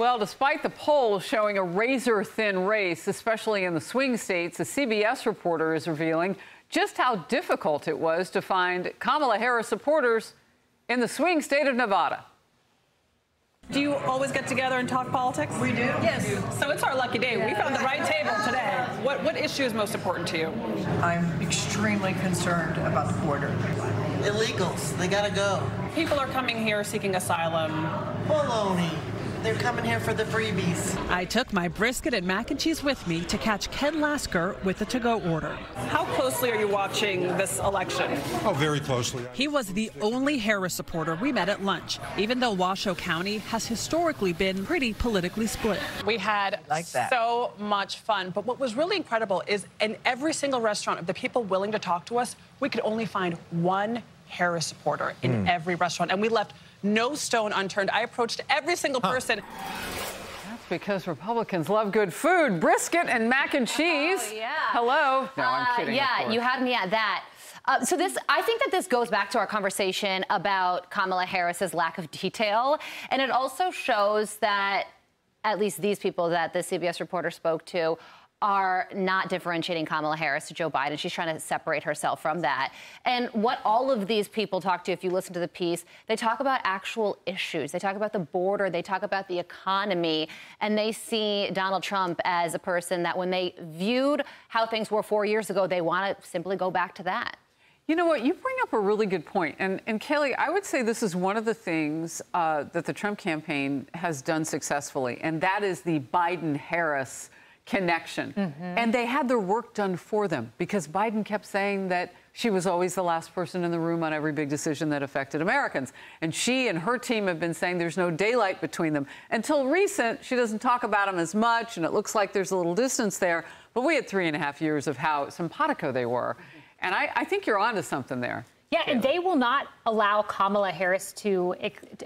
Well, despite the polls showing a razor thin race, especially in the swing states, a CBS reporter is revealing just how difficult it was to find Kamala Harris supporters in the swing state of Nevada. Do you always get together and talk politics? We do. Yes. So it's our lucky day. We found the right table today. What what issue is most important to you? I'm extremely concerned about the border. Illegals, they gotta go. People are coming here seeking asylum. Baloney. They're coming here for the freebies. I took my brisket and mac and cheese with me to catch Ken Lasker with the to-go order. How closely are you watching this election? Oh, very closely. He was the only Harris supporter we met at lunch, even though Washoe County has historically been pretty politically split. We had Like that. so much fun. But what was really incredible is in every single restaurant of the people willing to talk to us, we could only find one Harris supporter in every restaurant. And we left no stone unturned. I approached every single person. That's because Republicans love good food, brisket and mac and cheese. Oh, yeah. Hello. No, I'm Uh, kidding. of yeah, course. you had me at that. Uh, so this, I think that this goes back to our conversation about Kamala Harris's lack of detail, and it also shows that at least these people that the CBS reporter spoke to are not differentiating Kamala Harris to Joe Biden. She's trying to separate herself from that. And what all of these people talk to, if you listen to the piece, they talk about actual issues. They talk about the border, they talk about the economy, and they see Donald Trump as a person that when they viewed how things were four years ago, they want to simply go back to that. You know what? You bring up a really good point. And, and Kayleigh, I would say this is one of the things uh, that the Trump campaign has done successfully, and that is the Biden Harris connection. Mm-hmm. And they had their work done for them because Biden kept saying that she was always the last person in the room on every big decision that affected Americans. And she and her team have been saying there's no daylight between them. Until recent, she doesn't talk about them as much, and it looks like there's a little distance there. But we had three and a half years of how simpatico they were. Mm-hmm. And I, I think you're onto something there. Yeah, and they will not allow Kamala Harris to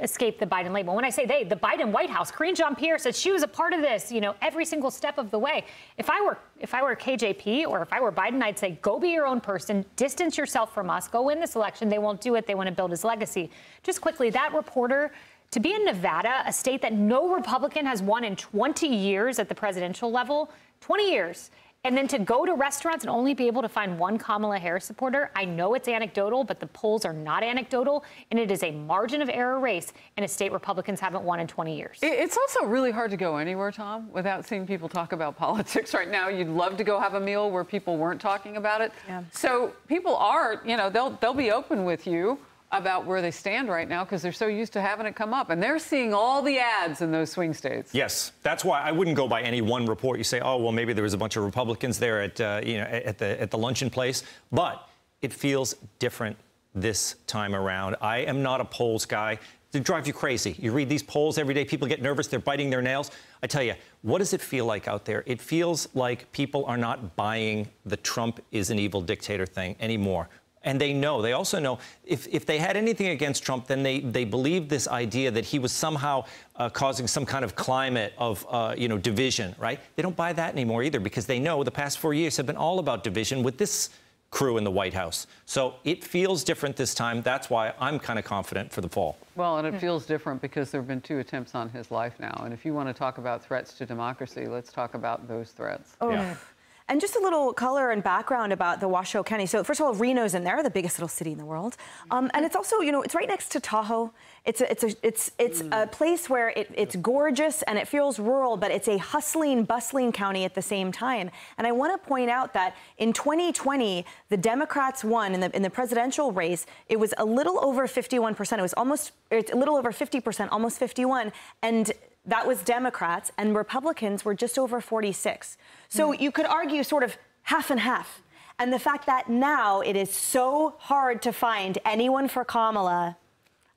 escape the Biden label. When I say they, the Biden White House, Karine Jean-Pierre said she was a part of this, you know, every single step of the way. If I were if I were KJP or if I were Biden, I'd say go be your own person, distance yourself from us, go win this election. They won't do it. They want to build his legacy. Just quickly, that reporter to be in Nevada, a state that no Republican has won in 20 years at the presidential level, 20 years. And then to go to restaurants and only be able to find one Kamala Harris supporter, I know it's anecdotal, but the polls are not anecdotal, and it is a margin of error race in a state Republicans haven't won in 20 years. It's also really hard to go anywhere, Tom, without seeing people talk about politics right now. You'd love to go have a meal where people weren't talking about it. So people are, you know, they'll they'll be open with you about where they stand right now because they're so used to having it come up, and they're seeing all the ads in those swing states. Yes, that's why I wouldn't go by any one report. You say, oh well, maybe there was a bunch of Republicans there at uh, you know at the at the luncheon place, but it feels different this time around. I am not a polls guy. They drive you crazy. You read these polls every day. People get nervous. They're biting their nails. I tell you, what does it feel like out there? It feels like people are not buying the Trump is an evil dictator thing anymore. And they know, they also know if, if they had anything against Trump, then they, they believed this idea that he was somehow uh, causing some kind of climate of, uh, you know, division, right? They don't buy that anymore either because they know the past four years have been all about division with this crew in the White House. So it feels different this time. That's why I'm kind of confident for the fall. Well, and it feels different because there have been two attempts on his life now. And if you want to talk about threats to democracy, let's talk about those threats. Yeah. And just a little color and background about the Washoe County. So first of all, Reno's in there, the biggest little city in the world, um, and it's also, you know, it's right next to Tahoe. It's a, it's a, it's it's a place where it, it's gorgeous and it feels rural, but it's a hustling, bustling county at the same time. And I want to point out that in 2020, the Democrats won in the in the presidential race. It was a little over 51 percent. It was almost it's a little over 50 percent, almost 51, and that was Democrats, and Republicans were just over 46. So hmm. you could argue sort of half and half. And the fact that now it is so hard to find anyone for Kamala,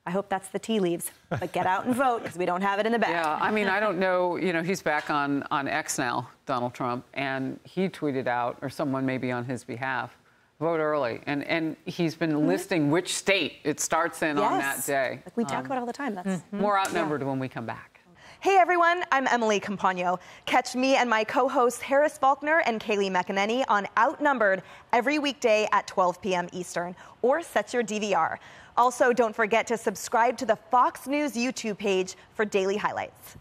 I hope that's the tea leaves. But get out and vote because we don't have it in the bag. Yeah, I mean, I don't know. You know, he's back on on X now, Donald Trump, and he tweeted out, or someone maybe on his behalf, vote early, and and he's been mm-hmm. listing which state it starts in on that day. Like we talk um, about all the time. That's mm-hmm. More outnumbered when we come back. Hey everyone, I'm Emily Compagno. Catch me and my co-hosts Harris Faulkner and Kayleigh McEnany on Outnumbered every weekday at 12 p.m. Eastern, or set your DVR. Also, don't forget to subscribe to the Fox News YouTube page for daily highlights.